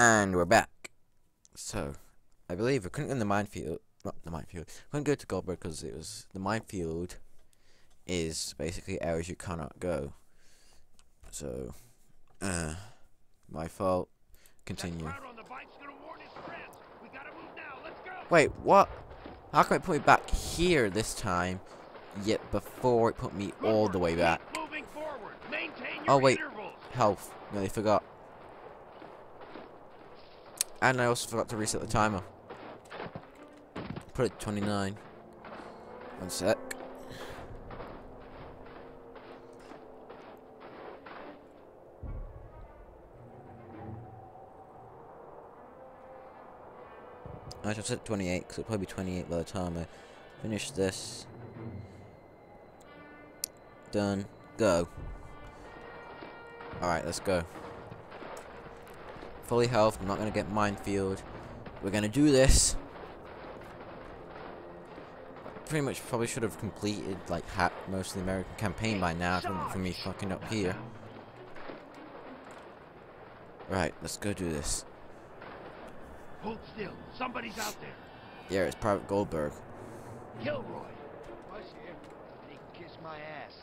And we're back. So, I believe we couldn't go in the minefield. Not the minefield. couldn't go to Goldberg because it was the minefield is basically areas you cannot go. So, uh, my fault. Continue. Wait, what? How come it put me back here this time, yet before it put me all the way back? Oh wait, health. Nearly forgot. And I also forgot to reset the timer. Put it 29. One sec. I should set 28 because it'll probably be 28 by the time I finish this. Done. Go. Alright, let's go. Fully health, I'm not going to get minefield. We're going to do this. Pretty much probably should have completed like half, most of the American campaign by now for, for me fucking up here. Right, let's go do this. Hold still. Somebody's out there. Yeah, it's Private Goldberg. Kilroy. Was here. He can kiss my ass.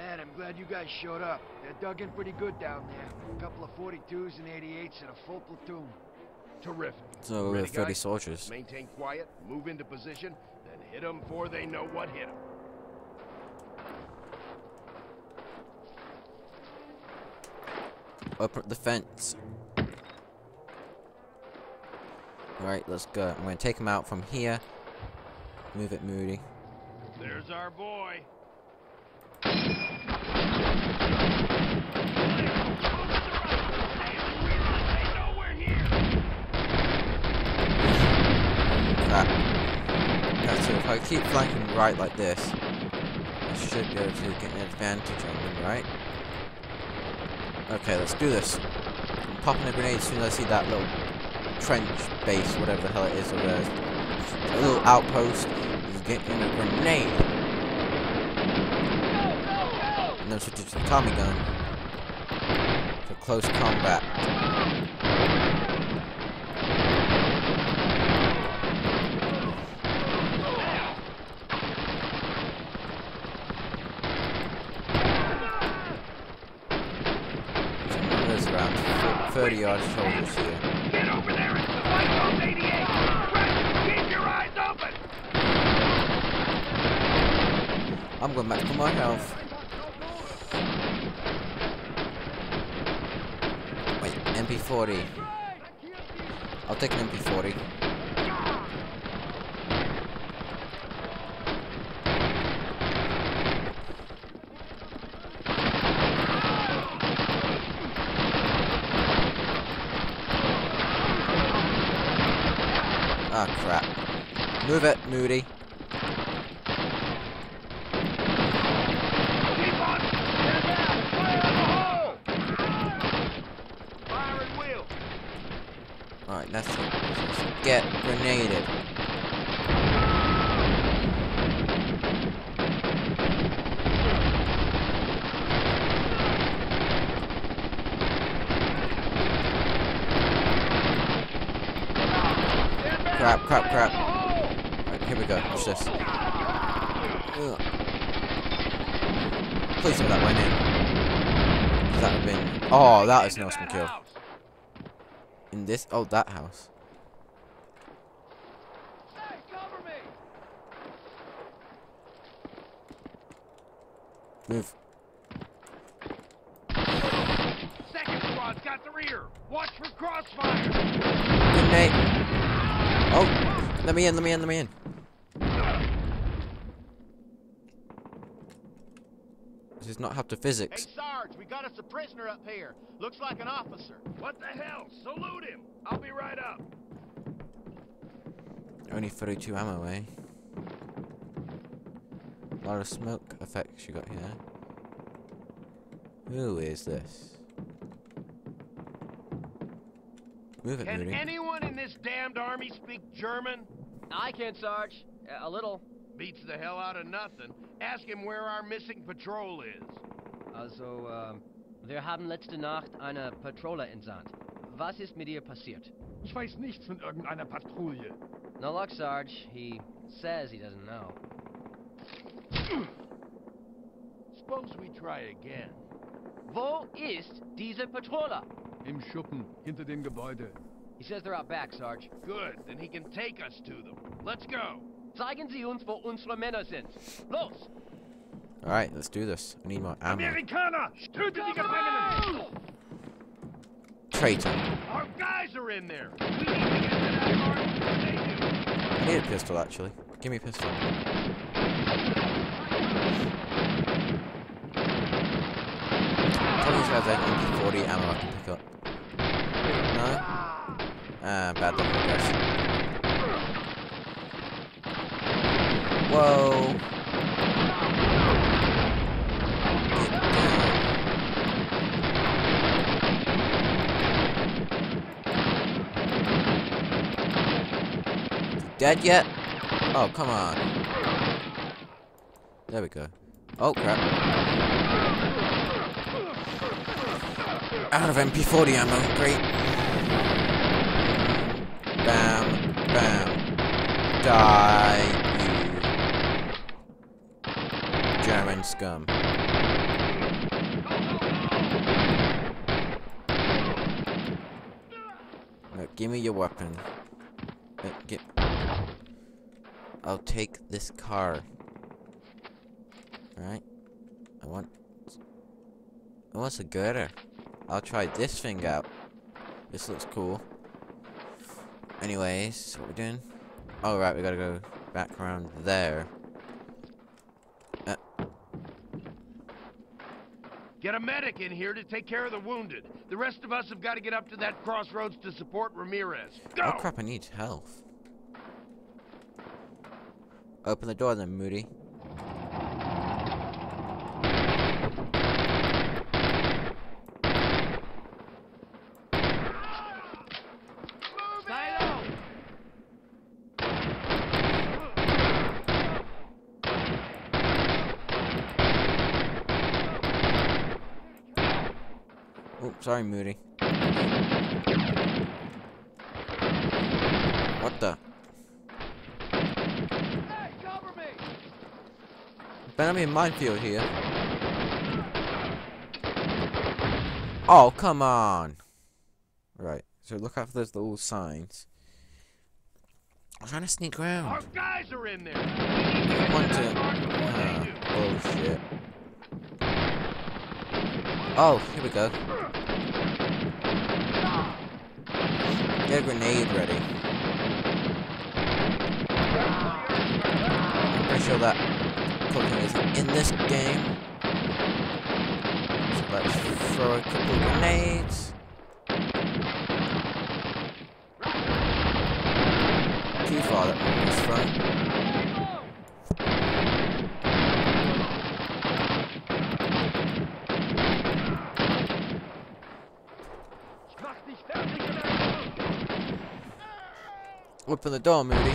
Man, I'm glad you guys showed up. They're dug in pretty good down there. A couple of 42s and 88s and a full platoon. Terrific. So we have 30 guys? soldiers. Maintain quiet, move into position, then hit them before they know what hit them. Up the fence. Alright, let's go. I'm gonna take him out from here. Move it, Moody. There's our boy. Crap. Okay, so if I keep flanking right like this, I should be able to get an advantage on them, right? Okay, let's do this. I'm popping a grenade as soon as I see that little trench base, whatever the hell it is over there. A little outpost. He's getting a grenade. And then switch it to the Tommy gun. For close combat. So there's around thir- 30 yards soldiers here. Get over there White 88! Keep your eyes open! I'm going back to my health. Wait, MP40. I'll take an MP40. Ah, crap. Move it, Moody. Keep on! Get down! Fire in the hole! Fire and wheel! Alright, that's it. Let's get grenaded. Crap, crap, crap. Alright, here we go. Watch this. Ugh. Please tell me that went in. 'Cause That would have been. Oh, that is an awesome kill. In this. Oh, that house. Hey, cover me! Move. Second squad's got the rear. Watch for crossfire. Grenade. Oh, let me in, let me in, let me in. This is not how to Hey, physics. Sarge, we got us a prisoner up here. Looks like an officer. What the hell? Salute him. I'll be right up. Only 32 ammo, eh? A lot of smoke effects you got here. Who is this? Move it, Can Moody. anyone in this damned army speak German? I can, Sarge. A little. Beats the hell out of nothing. Ask him where our missing patrol is. Also, um, Wir haben letzte Nacht eine Patrouille entsandt. Was ist mit ihr passiert? Ich weiß nichts von irgendeiner Patrouille. No luck, Sarge. He says he doesn't know. Suppose we try again. Wo ist diese Patrouille? Im Schuppen, hinter dem Gebäude. He says they're out back, Sarge. Good, then he can take us to them. Let's go. Zeigen Sie uns, wo unsere Männer sind. Los! Alright, let's do this. I need more ammo. Amerikaner, tötet die Gefangenen! Traitor. Our guys are in there. We need to get to that mark they do. I need a pistol, actually. Give me a pistol. Tell these guys have MP40 ammo I can pick up. No? Ah, bad luck, I guess. Whoa. Dead yet? Oh, come on. There we go. Oh, crap. Out of MP40 ammo. Great. Bam. Bam. Die, you German scum. No, give me your weapon. Uh, get. I'll take this car. Alright. I want. I want a girder. I'll try this thing out. This looks cool. Anyways, what we doing? Oh, right, we gotta go back around there. Get a medic in here to take care of the wounded. The rest of us have got to get up to that crossroads to support Ramirez. Go! oh crap, I need health. Open the door then, Moody. Stay low! Oh, sorry, Moody. What the? Hey, cover me! Better be a minefield here. Oh, come on. Right, so look out for those little signs. I'm trying to sneak Our around. guys are in there. We I need to want to. mark before they Ah, bullshit. Oh, here we go. Get a grenade ready. I'm pretty sure that cooking is in this game. So let's throw a couple of grenades. Too far that one was. Open the door, Moody.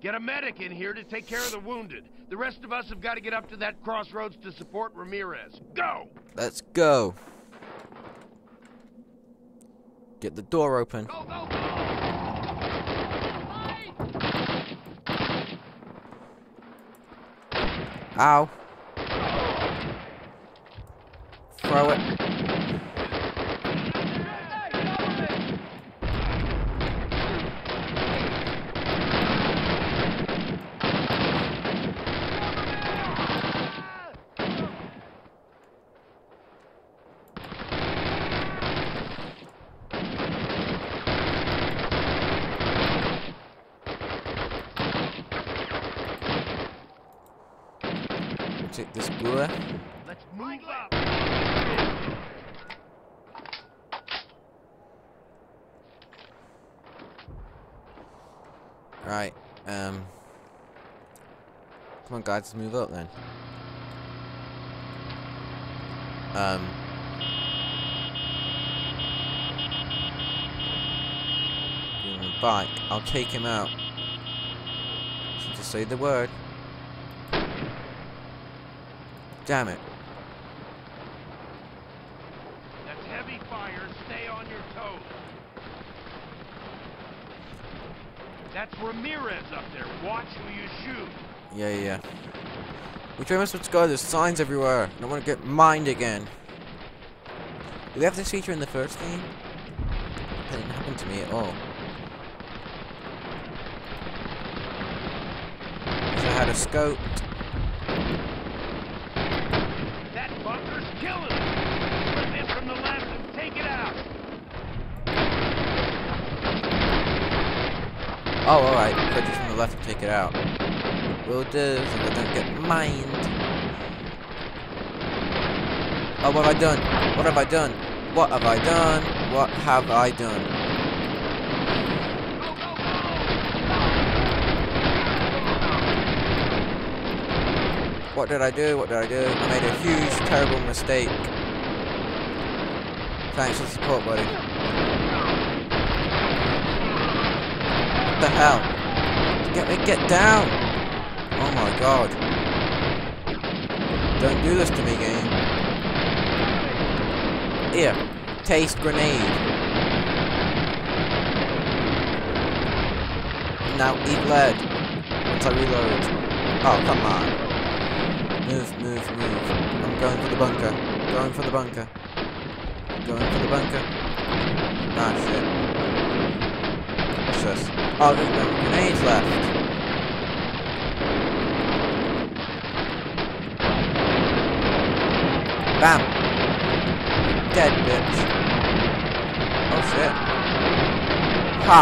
Get a medic in here to take care of the wounded. The rest of us have got to get up to that crossroads to support Ramirez. Go! Let's go. Get the door open. Go, go, go! Ow. Throw it. Take this brewer. Let's move up! Right. Um. Guys, let's move up then. Um. bike. I'll take him out. Just say the word. Damn it. That's heavy fire. Stay on your toes. That's Ramirez up there. Watch who you shoot. Yeah, yeah, yeah. Which way am I supposed to go? There's signs everywhere. I don't want to get mined again. Did we have this feature in the first game? That didn't happen to me at all. So I had a scope. That bunker's killing us. Split this from the left and take it out. Oh, alright. Put it from the left and take it out. Will do, so I don't get mined. Oh, what have I done? What have I done? What have I done? What have I done? What did I do? What did I do? I made a huge, terrible mistake. Thanks for the support, buddy. What the hell? Get me, get down! Oh my god. Don't do this to me, game. Here, taste grenade. Now eat lead. Once I reload. Oh, come on. Move, move, move. I'm going for the bunker. Going for the bunker. Going for the bunker. Ah, shit. What's this? Oh, there's no grenades left. Bam! Dead, bitch. Oh, shit. Ha!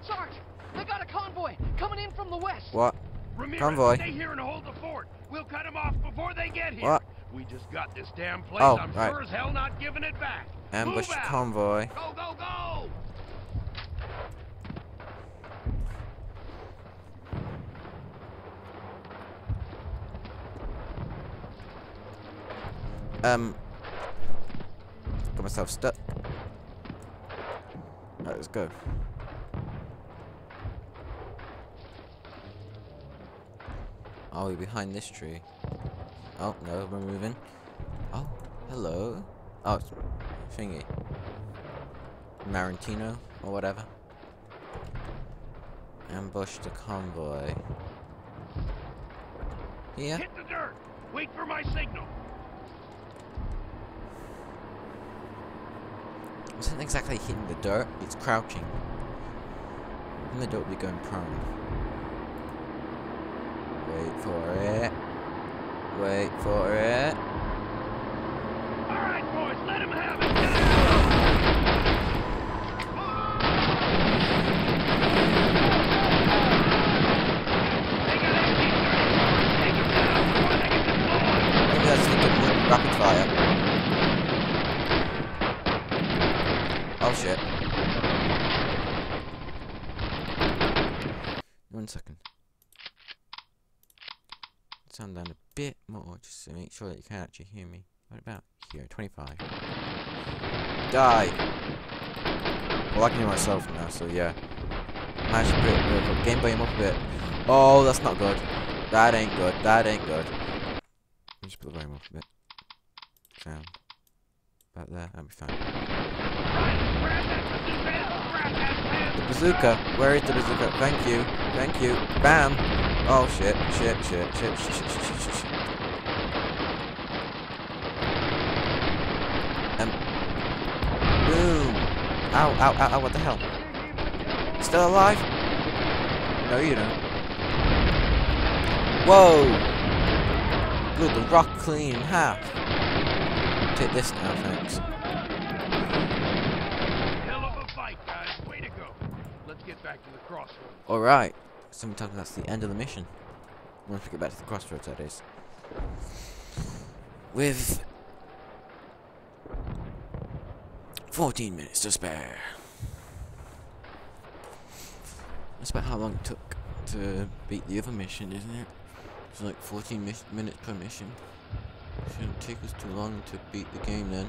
Sarge, they got a convoy coming in from the west. What? Ramirez, Convoy. stay here and hold the fort. We'll cut them off before they get here. What? We just got this damn oh, place. Oh, I'm right. sure as hell not giving it back. Ambush convoy. Go, go, go! Um. Got myself stuck. Right, let's go. Are we're behind this tree. Oh, no, we're moving. Oh, hello. Oh, it's thingy. Marantino, or whatever. Ambush the convoy. Here? Hit the dirt. Wait for my signal. It's not exactly hitting the dirt, it's crouching. And the dirt will be going prone. Wait for it. Wait for it. sure that you can actually hear me. What about here? 25. Die! Well, I can hear myself now, so yeah. Managed to put game volume up a bit. Oh, that's not good. That ain't good. That ain't good. Let me just put the volume up a bit. Down. About there. That'll be fine. The bazooka. Where is the bazooka? Thank you. Thank you. Bam! Oh, shit. Shit, shit, shit, shit, shit, shit, shit. shit. Ow, ow, ow, ow, what the hell? Still alive? No, you don't. Whoa! Blew the rock clean in half. Take this now, thanks. Hell of a fight, guys. Way to go. Let's get back to the crossroads. Alright. Sometimes that's the end of the mission. Once we get back to the crossroads, that is. With 14 minutes to spare. That's about how long it took to beat the other mission, isn't it? It's like 14 mis minutes per mission. Shouldn't take us too long to beat the game then.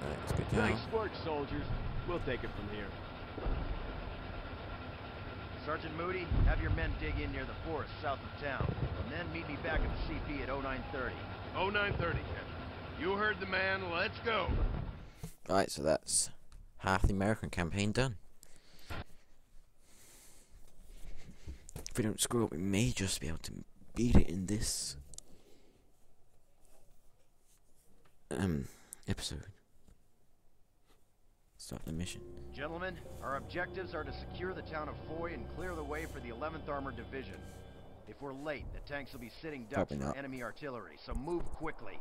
Alright, let's go down. Nice work, soldiers. We'll take it from here. Sergeant Moody, have your men dig in near the forest south of town, and then meet me back at the CP at 0930. 0930, Captain. You heard the man. Let's go. Right, so that's half the American campaign done. If we don't screw up, we may just be able to beat it in this um episode. Start the mission. Gentlemen, our objectives are to secure the town of Foy and clear the way for the 11th Armored Division. If we're late, the tanks will be sitting ducks for enemy artillery, so move quickly.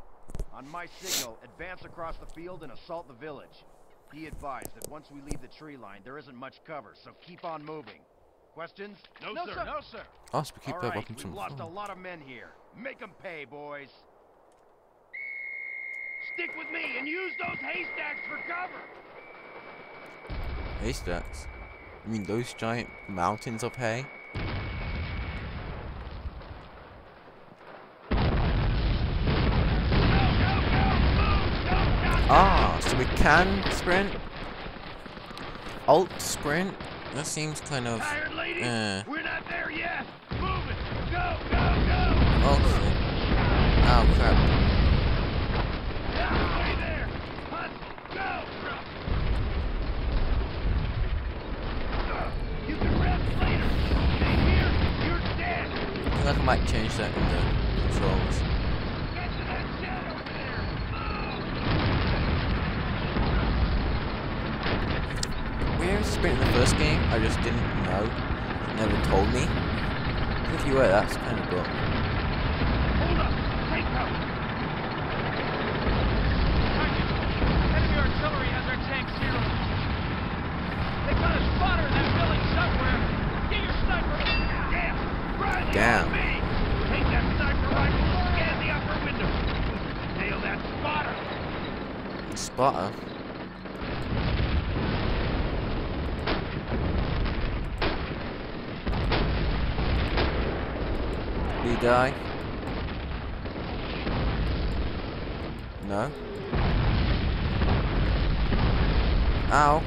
On my signal, advance across the field and assault the village. Be advised that once we leave the tree line, there isn't much cover, so keep on moving. Questions? No, No, sir. sir. No, sir. Oh, so we keep uh, All our right, we've lost a lot of men here. Make them pay, boys. Stick with me and use those haystacks for cover. Haystacks. I mean those giant mountains of hay? Ah, so we can sprint? Alt sprint? That seems kind of... Tired lady? Uh, We're not there yet. Move it. Go, go, go. oh. Oh crap. Halfway there. Hustle. Go. You can rest later. Stay here. You're dead. I think I might change that in the controls. Get to that shed over there. Sprint in the first game, I just didn't know. Never told me. If you were, that's kind of cool. Hold up. Take cover. Enemy artillery has our tanks zeroed. They got a spotter in that village somewhere. Get your sniper. Damn. Riley, Damn. on me. Take that sniper rifle and scan the upper window. Nail that spotter. Spotter. Did he die? No? Ow.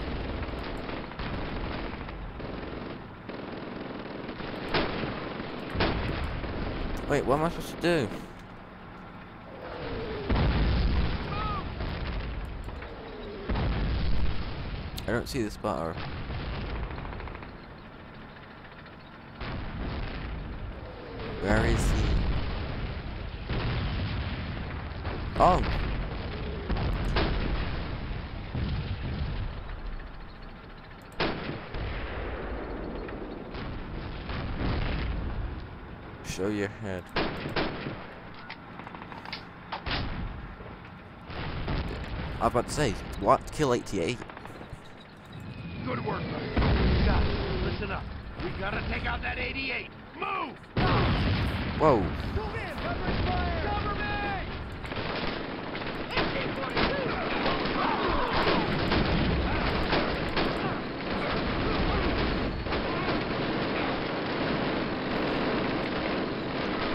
Wait, what am I supposed to do? I don't see the spotter. Where is he? Oh. Show your head. I was about to say, what? Kill 88? Good work, buddy. Got it. Listen up. We gotta take out that 88. Move! Whoa.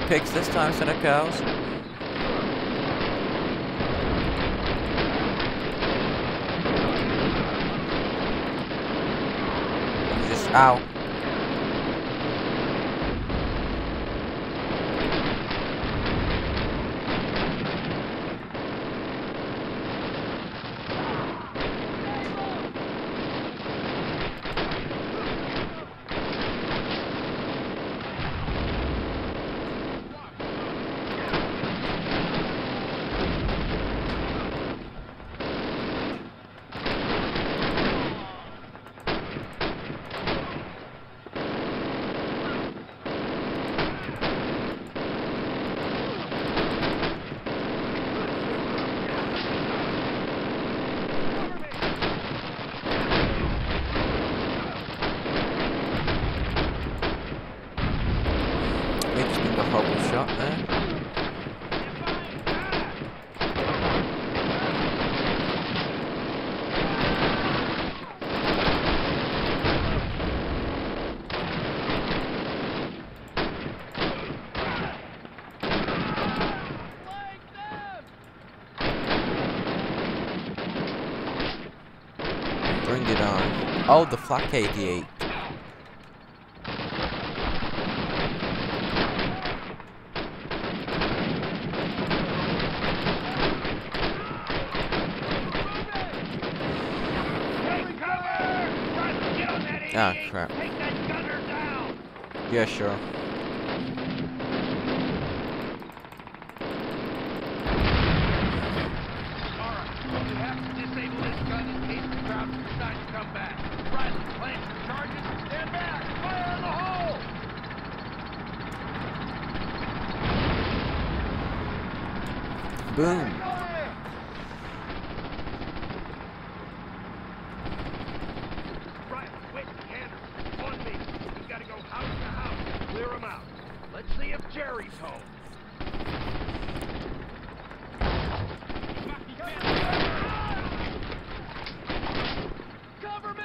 Pigs this time instead of cows. Just ow. Bring it on. Oh, the flak 88. Take cover! Riley, get on that 88! Ah, crap. Take that gunner down! Yeah, sure. Alright, we have to disable this gun in case the crowd decides to come back. Riley, plant your charges and stand back! Fire in the hole! Boom. Riley, wait, Anderson, on me. We gotta go house to house, clear them out. Let's see if Jerry's home. Cover me!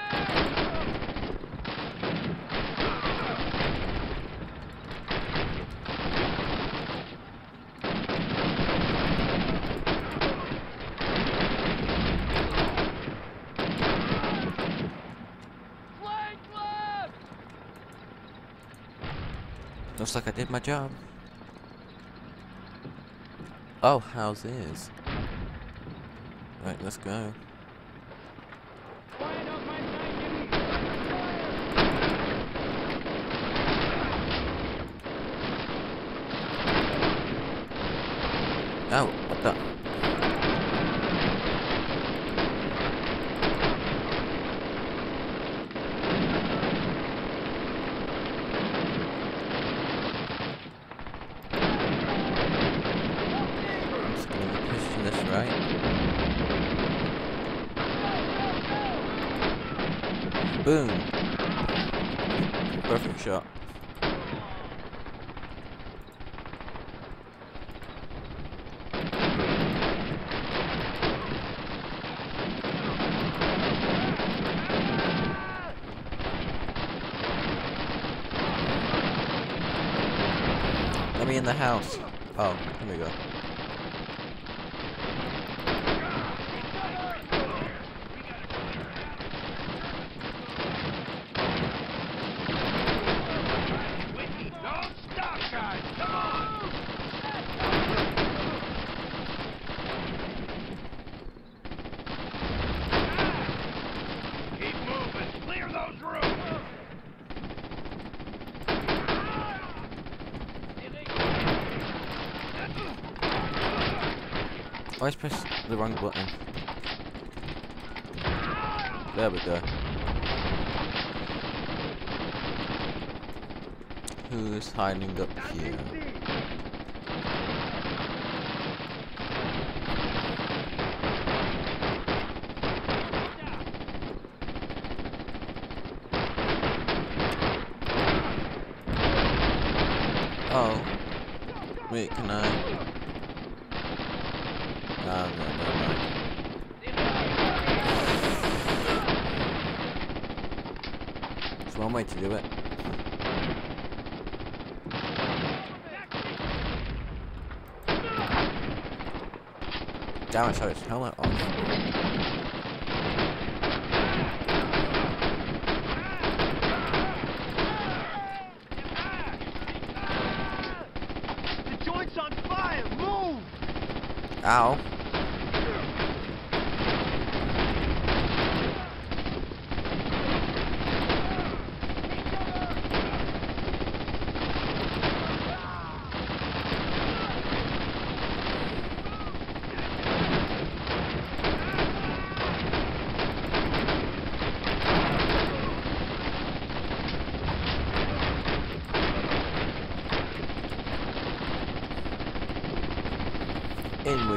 Flank left! Looks like I did my job. Oh, how's this? Right, let's go. Oh, what the? I'm just gonna be pushing this right. Boom. Perfect shot. Let me in the house. Oh, here we go. Don't stop, guys! Come on! Keep moving! Clear those rooms! Always press the wrong button. There we go. Who's hiding up here? Oh. Wait, can I? Ah, no, never mind. One way to do it. Damn it, so it's helmet off. The joint's on fire! Move! Ow.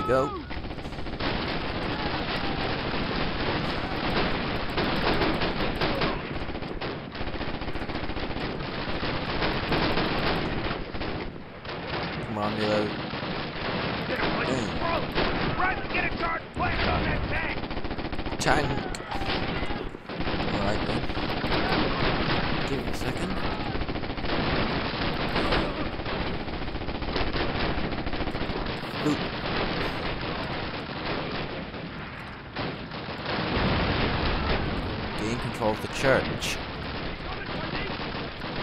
Go. Come on, reload. Get a place Boom. to throw! Riley, get a charge plant on that tank! Tank. Alright then. Give me a second. Ooh. The church.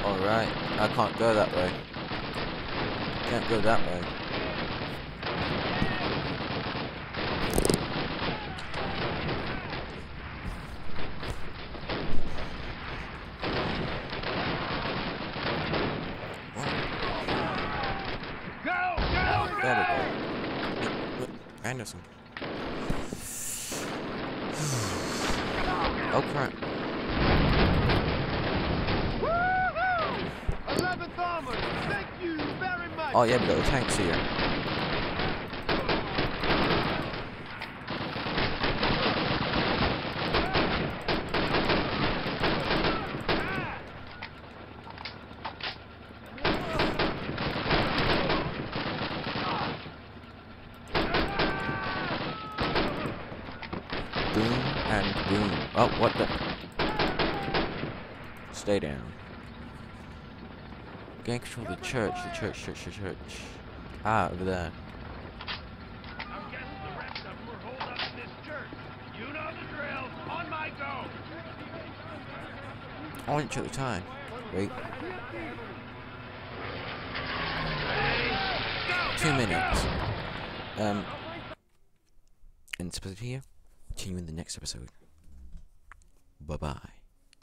Alright, I can't go that way. Can't go that way. Go! Go! There we go. Look, look, Anderson. oh crap. 11th Armored, thank you very much. Oh yeah, we got the tanks here. Boom and boom. Oh, what the? Stay down. Gain control of the church, the church, church, church, church. Ah, over there. I'm guessing the rest of them were holed up in this church. You know the drill. On my go. I want to check the time. Wait. Two minutes. Um. And this episode here. Continue in the next episode. Bye bye.